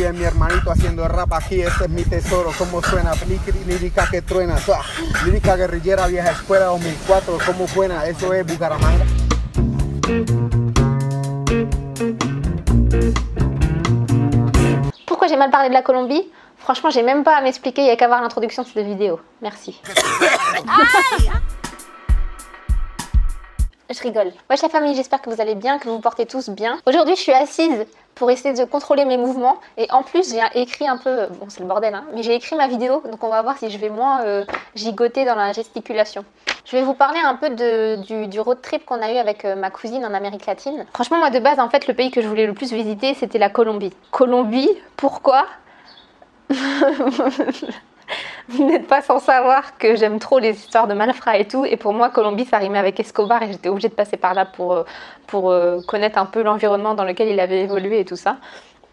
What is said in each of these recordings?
bien mi hermanito haciendo rap aquí, este es mi tesoro, cómo suena, lírica que truena, lírica guerrillera vieja escuela 2004, cómo suena, eso es Bucaramanga. Pourquoi j'ai mal parlé de la Colombie Franchement, j'ai même pas à m'expliquer, il n'y a qu'à voir l'introduction de cette vidéo. Merci. Je rigole. Wesh la famille, j'espère que vous allez bien, que vous vous portez tous bien. Aujourd'hui, je suis assise pour essayer de contrôler mes mouvements. Et en plus, j'ai écrit un peu... Bon, c'est le bordel, hein. Mais j'ai écrit ma vidéo, donc on va voir si je vais moins euh, gigoter dans la gesticulation. Je vais vous parler un peu du, road trip qu'on a eu avec euh, ma cousine en Amérique latine. Franchement, moi, de base, en fait, le pays que je voulais le plus visiter, c'était la Colombie. Colombie, pourquoi? vous n'êtes pas sans savoir que j'aime trop les histoires de malfrats et tout. Et pour moi, Colombie, ça rimait avec Escobar et j'étais obligée de passer par là pour, euh, pour euh, connaître un peu l'environnement dans lequel il avait évolué et tout ça.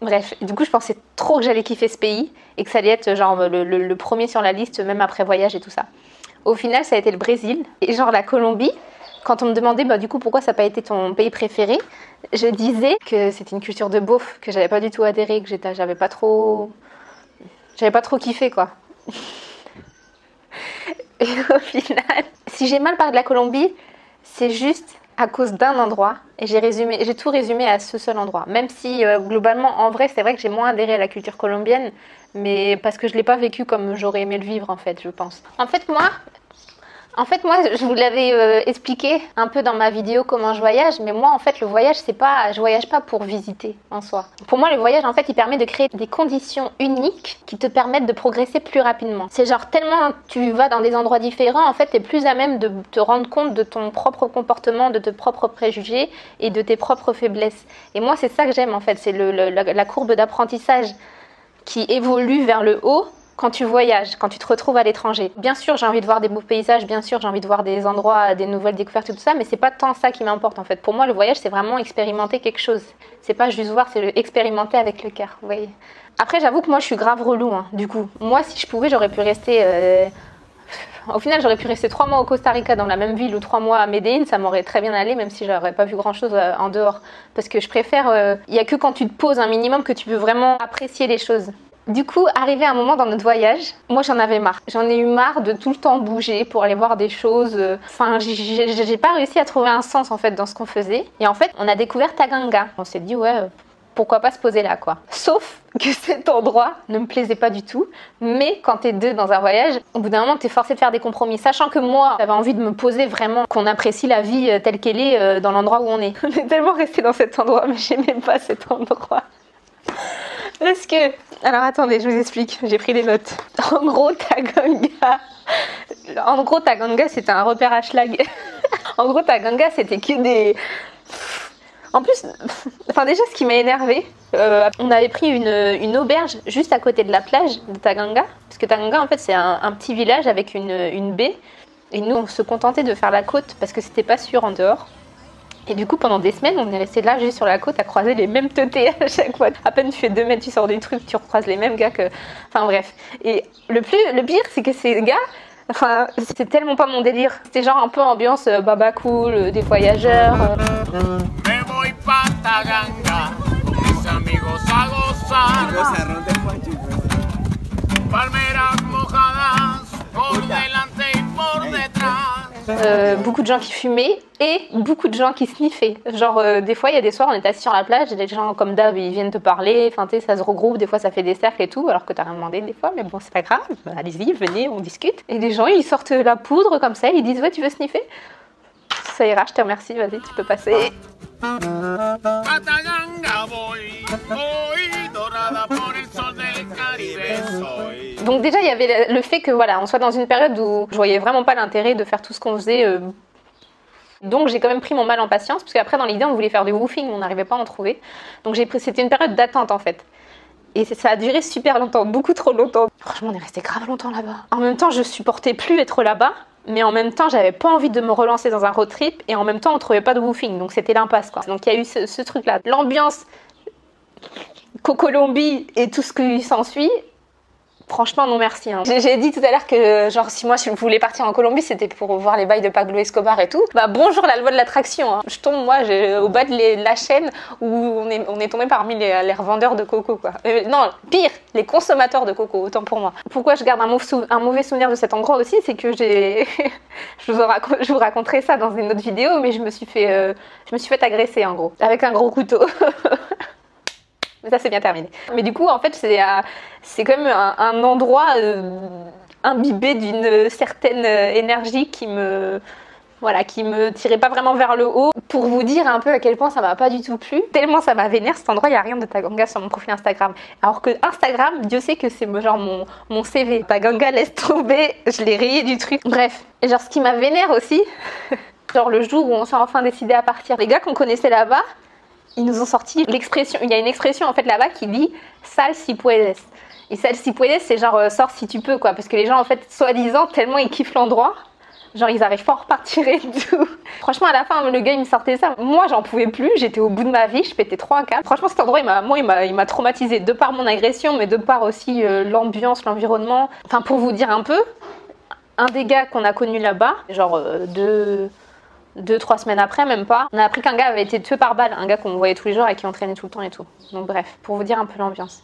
Bref, du coup, je pensais trop que j'allais kiffer ce pays et que ça allait être genre le, premier sur la liste, même après voyage et tout ça. Au final, ça a été le Brésil et genre la Colombie. Quand on me demandait bah, du coup pourquoi ça n'a pas été ton pays préféré, je disais que c'était une culture de beauf, que j'avais pas du tout adhéré, que j'avais pas trop, j'avais pas trop kiffé quoi. Et au final, si j'ai mal parlé de la Colombie, c'est juste à cause d'un endroit et j'ai tout résumé à ce seul endroit. Même si euh, globalement, en vrai, c'est vrai que j'ai moins adhéré à la culture colombienne, mais parce que je l'ai pas vécu comme j'aurais aimé le vivre en fait, je pense. En fait, moi, en fait, moi, je vous l'avais euh, expliqué un peu dans ma vidéo comment je voyage, mais moi, en fait, le voyage, c'est pas, je voyage pas pour visiter en soi. Pour moi, le voyage, en fait, il permet de créer des conditions uniques qui te permettent de progresser plus rapidement. C'est genre tellement tu vas dans des endroits différents, en fait, t'es plus à même de te rendre compte de ton propre comportement, de tes propres préjugés et de tes propres faiblesses. Et moi, c'est ça que j'aime, en fait, c'est la courbe d'apprentissage qui évolue vers le haut quand tu voyages, quand tu te retrouves à l'étranger. Bien sûr, j'ai envie de voir des beaux paysages, bien sûr, j'ai envie de voir des endroits, des nouvelles découvertes, tout ça, mais c'est pas tant ça qui m'importe en fait. Pour moi, le voyage, c'est vraiment expérimenter quelque chose. C'est pas juste voir, c'est expérimenter avec le cœur, vous voyez. Après, j'avoue que moi, je suis grave relou, hein, du coup. Moi, si je pouvais, j'aurais pu rester. Euh, au final, j'aurais pu rester trois mois au Costa Rica dans la même ville ou trois mois à Medellin, ça m'aurait très bien allé, même si j'aurais pas vu grand chose euh, en dehors. Parce que je préfère. Euh, il y a que quand tu te poses un minimum que tu peux vraiment apprécier les choses. Du coup, arrivé un moment dans notre voyage, moi j'en avais marre. J'en ai eu marre de tout le temps bouger pour aller voir des choses. Enfin, j'ai pas réussi à trouver un sens en fait dans ce qu'on faisait. Et en fait, on a découvert Taganga. On s'est dit ouais, pourquoi pas se poser là quoi. Sauf que cet endroit ne me plaisait pas du tout. Mais quand t'es deux dans un voyage, au bout d'un moment t'es forcé de faire des compromis. Sachant que moi j'avais envie de me poser vraiment, qu'on apprécie la vie euh, telle qu'elle est euh, dans l'endroit où on est. On est tellement resté dans cet endroit, mais j'aimais pas cet endroit. Parce que. Alors attendez, je vous explique, j'ai pris des notes. En gros, Taganga. En gros, Taganga, c'était un repère à schlag. en gros, Taganga, c'était que des. En plus, enfin déjà, ce qui m'a énervé, euh, on avait pris une, auberge juste à côté de la plage de Taganga, parce que Taganga, en fait, c'est un, petit village avec une, une baie, et nous, on se contentait de faire la côte parce que c'était pas sûr en dehors. Et du coup, pendant des semaines, on est resté là, juste sur la côte, à croiser les mêmes teutés à chaque fois. À peine tu fais deux mètres, tu sors du truc, tu recroises les mêmes gars que. Enfin bref. Et le, plus, le pire, c'est que ces gars, Enfin, c'était tellement pas mon délire. C'était genre un peu ambiance euh, baba cool, euh, des voyageurs. Euh. Euh, beaucoup de gens qui fumaient et beaucoup de gens qui sniffaient. Genre, euh, des fois, il y a des soirs, on est assis sur la plage et des gens comme d'hab, ils viennent te parler, enfin, ça se regroupe, des fois, ça fait des cercles et tout, alors que t'as rien demandé des fois, mais bon, c'est pas grave, allez-y, venez, on discute. Et des gens, ils sortent la poudre comme ça, ils disent, ouais, tu veux sniffer? Ça ira, je te remercie, vas-y, tu peux passer. Donc déjà, il y avait le fait que voilà, on soit dans une période où je voyais vraiment pas l'intérêt de faire tout ce qu'on faisait. Euh. Donc j'ai quand même pris mon mal en patience, parce qu'après dans l'idée on voulait faire du woofing, mais on n'arrivait pas à en trouver. Donc j'ai pris, c'était une période d'attente en fait. Et ça a duré super longtemps, beaucoup trop longtemps. Franchement, on est resté grave longtemps là-bas. En même temps, je supportais plus être là-bas, mais en même temps, j'avais pas envie de me relancer dans un road trip, et en même temps, on trouvait pas de woofing, donc c'était l'impasse quoi. Donc il y a eu ce, truc-là, l'ambiance Colombie et tout ce qui s'ensuit, Franchement, non merci. hein. J'ai dit tout à l'heure que, genre, si moi je voulais partir en Colombie, c'était pour voir les bails de Pablo Escobar et tout. Bah, bonjour la loi de l'attraction. hein. Je tombe, moi, au bas de la chaîne où on est, tombé parmi les, revendeurs de coco, quoi. Euh, non, pire, les consommateurs de coco, autant pour moi. Pourquoi je garde un, mauvais souvenir de cet endroit aussi, c'est que j'ai. je vous raconterai ça dans une autre vidéo, mais je me suis fait, euh, je me suis fait agresser en gros, avec un gros couteau. Ça, c'est bien terminé. Mais du coup, en fait, c'est euh, c'est quand même un, endroit euh, imbibé d'une certaine euh, énergie qui me. Voilà, qui me tirait pas vraiment vers le haut. Pour vous dire un peu à quel point ça m'a pas du tout plu, tellement ça m'a vénère cet endroit, il y a rien de Taganga sur mon profil Instagram. Alors que Instagram, Dieu sait que c'est genre mon, mon CV. Taganga laisse tomber, je l'ai rayé du truc. Bref, genre ce qui m'a vénère aussi, genre le jour où on s'est enfin décidé à partir, les gars qu'on connaissait là-bas, ils nous ont sorti l'expression. Il y a une expression en fait là-bas qui dit sal si puedes. Et sal si puedes, c'est genre euh, sors si tu peux quoi. Parce que les gens en fait, soi-disant, tellement ils kiffent l'endroit. Genre ils arrivent pas à repartir et tout. Franchement à la fin le gars il me sortait ça. Moi j'en pouvais plus, j'étais au bout de ma vie, je pétais trop un câble. Franchement cet endroit m'a, moi il m'a, traumatisé de par mon agression mais de par aussi euh, l'ambiance, l'environnement. Enfin pour vous dire un peu, un des gars qu'on a connu là-bas, genre euh, deux, deux, trois semaines après, même pas, on a appris qu'un gars avait été tué par balle, un gars qu'on voyait tous les jours et qui entraînait tout le temps et tout. Donc bref, pour vous dire un peu l'ambiance.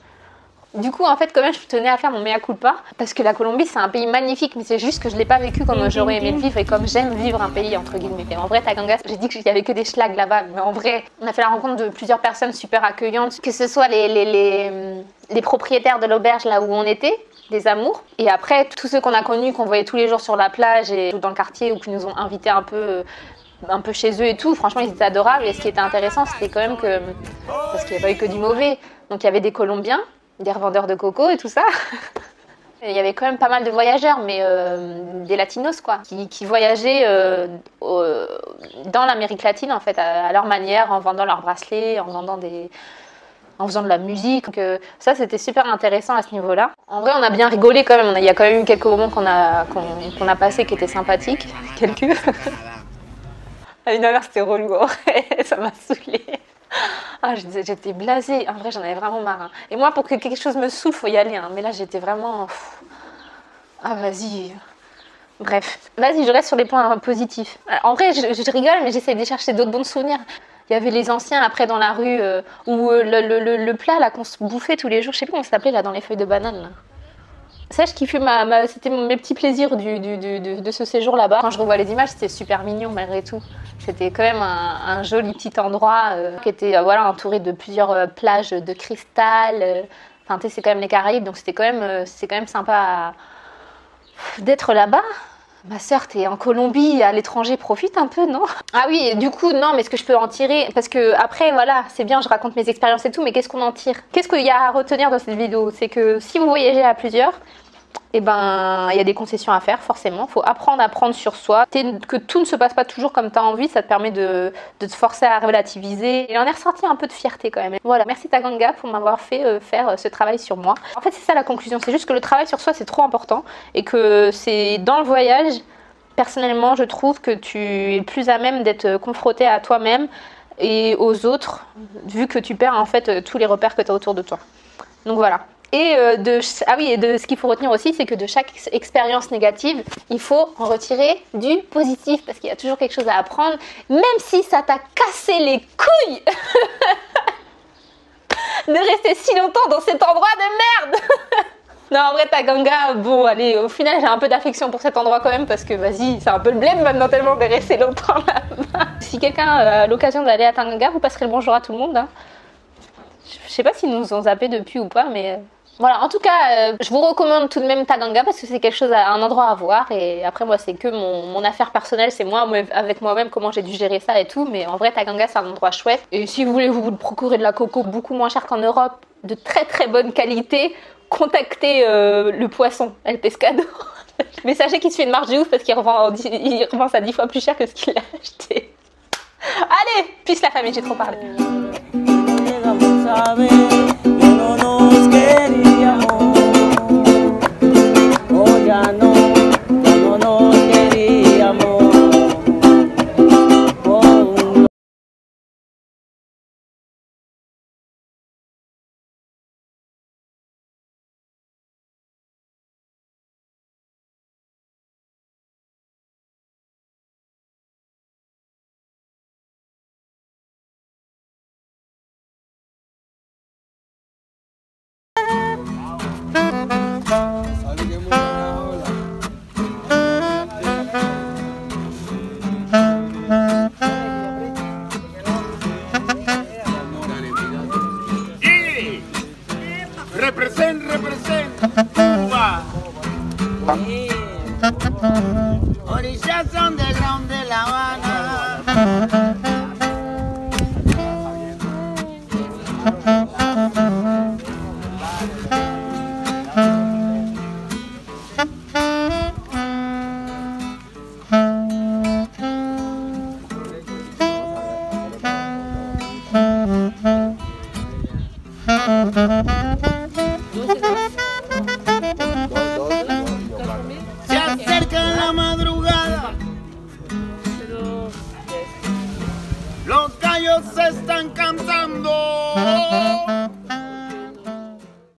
Du coup, en fait, quand même, je tenais à faire mon mea culpa parce que la Colombie, c'est un pays magnifique, mais c'est juste que je l'ai pas vécu comme j'aurais aimé le vivre et comme j'aime vivre un pays entre guillemets. Et en vrai, Taganga, j'ai dit qu'il y avait que des schlags là-bas, mais en vrai, on a fait la rencontre de plusieurs personnes super accueillantes, que ce soit les, les, les, les propriétaires de l'auberge là où on était, des amours, et après tous ceux qu'on a connus, qu'on voyait tous les jours sur la plage et dans le quartier ou qui nous ont invités un peu. Un peu chez eux et tout, franchement ils étaient adorables et ce qui était intéressant c'était quand même que, parce qu'il n'y a pas eu que du mauvais, donc il y avait des Colombiens, des revendeurs de coco et tout ça. Il y avait quand même pas mal de voyageurs, mais euh, des latinos quoi, qui, voyageaient euh, dans l'Amérique latine en fait, à, leur manière, en vendant leurs bracelets, en vendant des, en faisant de la musique. Donc, euh, ça, c'était super intéressant à ce niveau-là. En vrai, on a bien rigolé quand même. Il y a quand même eu quelques moments qu'on a, qu'on a passé qui étaient sympathiques. Quelques. Ah, Une heure, c'était relou. ça m'a saoulée. Ah, j'étais blasée. En vrai, j'en avais vraiment marre. hein. Et moi, pour que quelque chose me saoule, faut y aller. hein. Mais là, j'étais vraiment. Ah, vas-y. Bref, vas-y, je reste sur les points positifs. Euh, En vrai, je, rigole, mais j'essaie de chercher d'autres bons souvenirs. Il y avait les anciens après dans la rue, euh, ou euh, le, plat là qu'on se bouffait tous les jours, je sais plus comment ça s'appelait là dans les feuilles de banane. Ça, je kiffais ma, c'était mes petits plaisirs du, de, ce séjour là-bas. Quand je revois les images, c'était super mignon malgré tout. C'était quand même un, joli petit endroit euh, qui était euh, voilà entouré de plusieurs euh, plages de cristal. Enfin, c'est quand même les Caraïbes, donc c'était quand même, quand même sympa d'être là-bas. Ma sœur, t'es en Colombie, à l'étranger, profite un peu, non? Ah oui, du coup, non, mais ce que je peux en tirer, parce que après, voilà, c'est bien, je raconte mes expériences et tout, mais qu'est-ce qu'on en tire? Qu'est-ce qu'il y a à retenir dans cette vidéo? C'est que si vous voyagez à plusieurs, eh ben, il y a des concessions à faire, forcément. faut apprendre à prendre sur soi. Que tout ne se passe pas toujours comme tu as envie, ça te permet de, te forcer à relativiser. Il en est ressorti un peu de fierté quand même. Voilà, merci Taganga pour m'avoir fait euh, faire euh, ce travail sur moi. En fait, c'est ça la conclusion. C'est juste que le travail sur soi, c'est trop important. Et que c'est dans le voyage, personnellement, je trouve que tu es plus à même d'être confronté à toi-même et aux autres, vu que tu perds en fait euh, tous les repères que tu as autour de toi. Donc voilà. Et euh, de ah oui, et de ce qu'il faut retenir aussi, c'est que de chaque ex- expérience négative, il faut en retirer du positif parce qu'il y a toujours quelque chose à apprendre, même si ça t'a cassé les couilles de rester si longtemps dans cet endroit de merde. Non, en vrai, Taganga, bon, allez, au final, j'ai un peu d'affection pour cet endroit quand même, parce que, vas-y, c'est un peu le blême maintenant tellement de rester longtemps là-bas. Si quelqu'un a l'occasion d'aller à Taganga, vous passerez le bonjour à tout le monde. hein. Je sais pas s'ils nous ont zappé depuis ou pas, mais... Voilà, en tout cas, euh, je vous recommande tout de même Taganga parce que c'est quelque chose, à, un endroit à voir. Et après, moi, c'est que mon, affaire personnelle, c'est moi, avec moi-même, comment j'ai dû gérer ça et tout. Mais en vrai, Taganga, c'est un endroit chouette. Et si vous voulez vous procurer de la coco beaucoup moins cher qu'en Europe, de très très bonne qualité, contactez euh, le poisson, El Pescado. Mais sachez qu'il se fait une marge de ouf parce qu'il revend, il revend ça 10 fois plus cher que ce qu'il a acheté. Allez, puisse la famille, j'ai trop parlé. Orillas underground de La Habana.